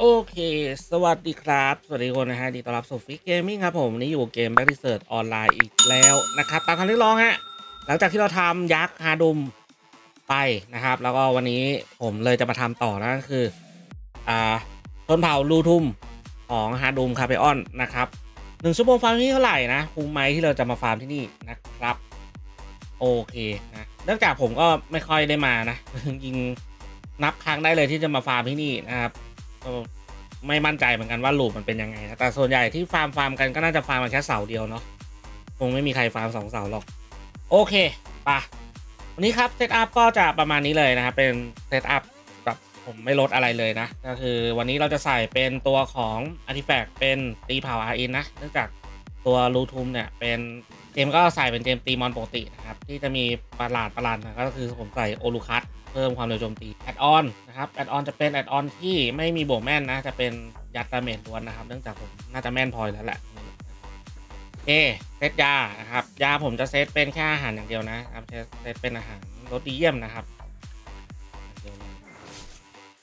โอเค สวัสดีครับ สวัสดีทุกคนนะฮะยินดีต้อนรับสู่ฟิก Gaming ครับผมนี่อยู่เกม Back Research ออนไลน์อีกแล้วนะครับ ตามคำเรียกร้องฮะ หลังจากที่เราทำยักษ์ฮาดุมไปนะครับ แล้วก็วันนี้ผมเลยจะมาทำต่อนะก็คือ อ่าชนเผ่ารูทุมของฮาดุมคาเปออนนะครับหนึ่งชั่วโมงฟาร์มที่นี่เท่าไหร่นะคุ้มไหมที่เราจะมาฟาร์มที่นี่นะครับ โอเคนะเนื่องจากผมก็ไม่ค่อยได้มานะยิงนับครั้งได้เลยที่จะมาฟาร์มที่นี่นะครับ ไม่มั่นใจเหมือนกันว่า loop มันเป็นยังไงนะแต่ส่วนใหญ่ที่ฟาร์มฟาร์มกันก็น่าจะฟาร์มมาแค่เสาเดียวเนาะคงไม่มีใครฟาร์มสองเสาหรอก โอเคปะวันนี้ครับ setup ก็จะประมาณนี้เลยนะครับเป็น setup แบบผมไม่ลดอะไรเลยนะ ก็คือวันนี้เราจะใส่เป็นตัวของ artifact เป็นตีเผ่าอาร์อินนะ เนื่องจากตัวรูทูมเนี่ยเป็น gem ก็ใส่เป็น gem ตีมอนปกตินะครับที่จะมีประหลาดประหลาดนะก็คือผมใส่โอลูคัสเพิ่มความเร็วโจมตี add-on นะครับ add-on จะเป็น add-on ที่ไม่มีบวกแม่นนะ จะเป็นยัด damage ล้วนนะครับ เนื่องจากผมน่าจะแม่นพออยู่แล้วแหละโอเคเซตยานะครับ ยาผมจะเซตเป็นแค่อาหารอย่างเดียวนะครับเซตเป็นอาหารรสดีเยี่ยมนะครับ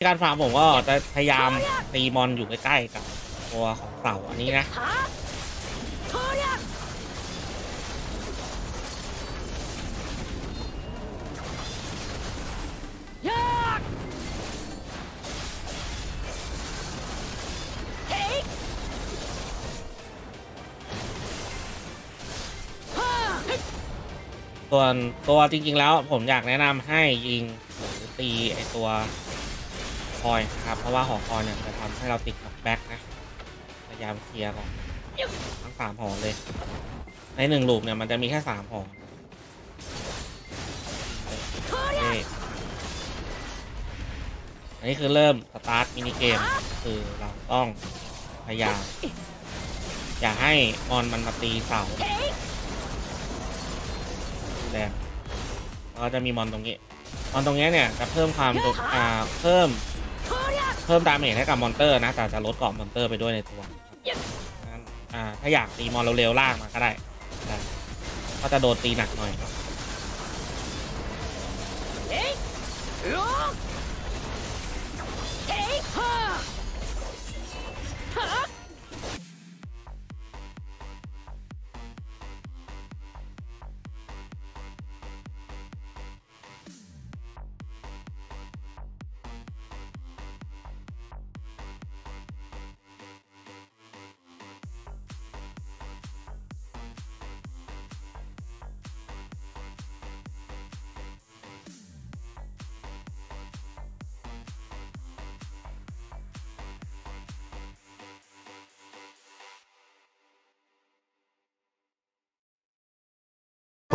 การฟาร์มผมก็จะพยายามตีมอนอยู่ใกล้ๆกับตัวของเสาอันนี้นะ ส่วนตัวจริง ๆ แล้วผมอยากแนะนำให้ยิงหรือตีไอหอคอยนะครับ เพราะว่าหอคอยเนี่ยจะทำให้เราติดกับแบ็คนะพยายามเคลียร์ก่อนทั้งสามหอเลย ในหนึ่ง loop เนี่ยมันจะมีแค่สามหอนี่อันนี้คือเริ่ม start mini game คือเราต้องพยายามอย่าให้มอนมันมาตีเสา แดงแล้วก็จะมีมอนตรงนี้มอนตรงนี้เนี่ยจะเพิ่มความตัวอ่าเพิ่มเพิ่ม damage ให้กับ monster นะแต่จะลดเกราะ monster ไปด้วยในตัวนะครับงั้นอ่าถ้าอยากตีมอนเร็วๆลากมาก็ได้ได้ก็จะโดนตีหนักหน่อย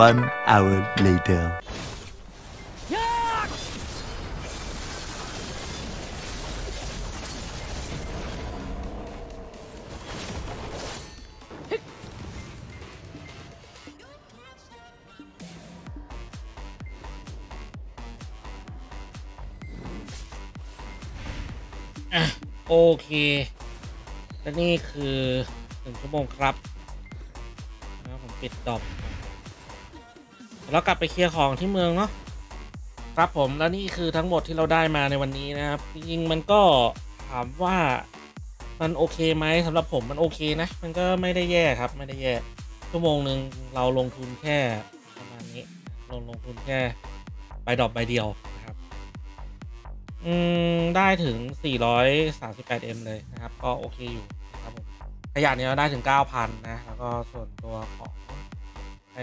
One hour later. อะ โอเค และนี่คือหนึ่งชั่วโมงครับแล้วผมปิดดอบ แล้วกลับไปเคลียร์ของที่เมืองเนาะครับผมแล้วนี่คือทั้งหมดที่เราได้มาในวันนี้นะครับจริงมันก็ถามว่ามันโอเคไหมสำหรับผมมันโอเคนะ มันก็ไม่ได้แย่ครับไม่ได้แย่ชั่วโมงหนึ่งเราลงทุนแค่ประมาณนี้ลงลงทุนแค่ใบดอกใบเดียวนะครับอืมได้ถึง 438M เลยนะครับ ก็โอเคอยู่นะครับผมขยะนี้เราได้ถึง 9,000 นะ แล้วก็ส่วนตัวของ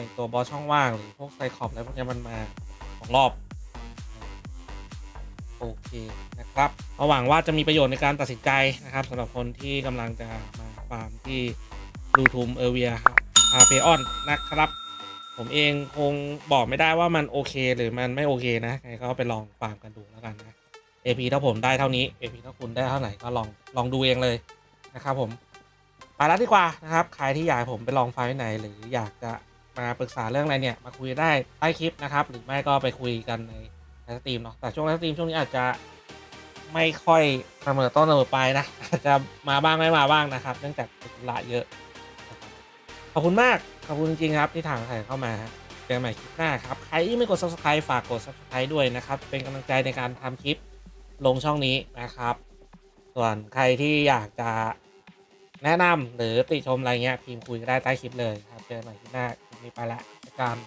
อตัวบอสช่องว่างหรือพวกไซคอปอะไรพวกนี้มันมาของรอบ โอเคนะครับก็หวังว่าจะมีประโยชน์ในการตัดสินใจนะครับสำหรับคนที่กำลังจะมาฟาร์มที่รูทูมเอเวียอาเพออนนะครับ ผมเองคงบอกไม่ได้ว่ามันโอเคหรือมันไม่โอเคนะใครก็ไปลองฟาร์มกันดูแล้วกันนะ AP ถ้าผมได้เท่านี้ AP ถ้าคุณได้เท่าไหร่ก็ลองลองดูเองเลยนะครับผมไปแล้วดีกว่านะครับ ใครที่อยากให้ผมไปลองไฟล์ไหนหรืออยากจะ มาปรึกษาเรื่องอะไรเนี่ยมาคุยได้ใต้คลิปนะครับ หรือไม่ก็ไปคุยกันในในสตรีมเนาะแต่ช่วงในสตรีมช่วงนี้อาจจะไม่ค่อยเสมอต้นเสมอปลายนะอาจจะมาบ้างไม่มาบ้างนะครับ เนื่องจากติดธุระเยอะ ขอบคุณมากขอบคุณจริงๆครับที่ถามใครเข้ามาเจอกันใหม่คลิปหน้าครับ ใครที่ไม่กด subscribe ฝากกด subscribe ด้วยนะครับ เป็นกำลังใจในการทำคลิปลงช่องนี้นะครับ ส่วนใครที่อยากจะแนะนำหรือติชมอะไรเงี้ยพิมพ์คุยก็ได้ใต้คลิปเลยครับ เจอกันใหม่คลิปหน้า นี่ไปละอาจารย์